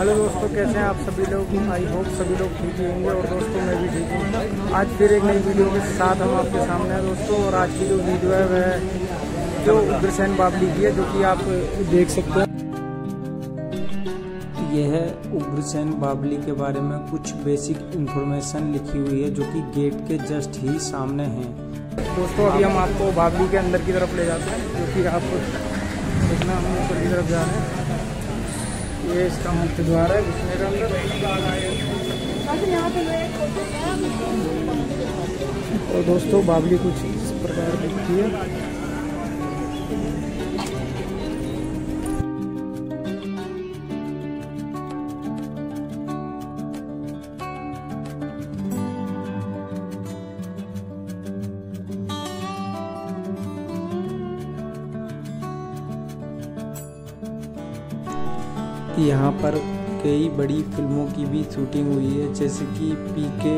Hello दोस्तों कैसे हैं आप सभी लोग? आई होप सभी लोग ठीक ही होंगे और दोस्तों मैं भी ठीक हूँ। आज फिर एक नई वीडियो के साथ हम आपके सामने हैं दोस्तों और आज की जो वीडियो है वह जो उग्रसेन बाबली की है जो कि आप देख सकते हैं। यह है उग्रसेन बाबली के बारे में कुछ बेसिक इन्फॉर्मेशन लिखी हुई है जो कि गेट के जस्ट ही सामने है। दोस्तों अभी हम आपको बाबली के अंदर की तरफ़ ले जाते हैं जो कि आप देखना हम ऊपर की तरफ़ जा रहे हैं। ये इसका मुख्य द्वार है। जिसमें अंदर और दोस्तों बाबली कुछ इस प्रकार दिखती है। यहाँ पर कई बड़ी फ़िल्मों की भी शूटिंग हुई है, जैसे कि पीके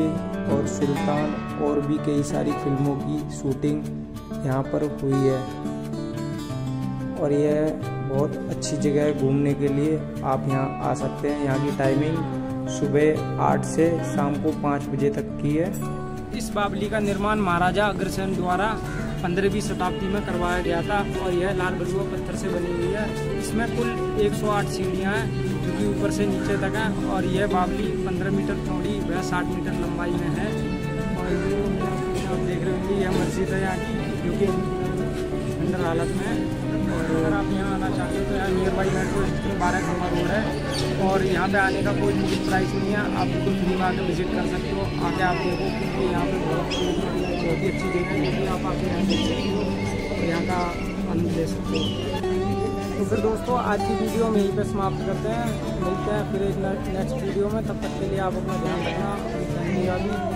और सुल्तान और भी कई सारी फ़िल्मों की शूटिंग यहाँ पर हुई है। और यह बहुत अच्छी जगह है घूमने के लिए। आप यहाँ आ सकते हैं। यहाँ की टाइमिंग सुबह आठ से शाम को पाँच बजे तक की है। इस बावली का निर्माण महाराजा अग्रसेन द्वारा पंद्रहवीं शताब्दी में करवाया गया था और यह लाल बलुआ पत्थर से बनी हुई है। इसमें कुल 108 सीढ़ियाँ हैं, जो कि ऊपर से नीचे तक हैं और यह बावली 15 मीटर चौड़ी व 60 मीटर लंबाई में है। और आप देख रहे होंगे यह मस्जिद है यहाँ की, जो कि अंदर हालत में है। और अगर आप यहाँ आना चाहते हो तो यहाँ नियर बाई मेट्रो स्टेशन बारह खम्बा रोड है। और यहाँ पे आने का कोई टिकट प्राइस नहीं है। आप बिल्कुल फ्री में आकर विज़िट कर सकते हो। आके आप देखो क्योंकि यहाँ पे बहुत बहुत ही अच्छी जगह है। आप आके यहाँ देख सकते हो। और यहाँ का आनंद ले सकते हो। तो फिर दोस्तों आज की वीडियो में यहीं पर समाप्त करते हैं। मिलते हैं फिर एक नेक्स्ट वीडियो में। तब तक के लिए आप अपना ध्यान रखना। धन्यवाद।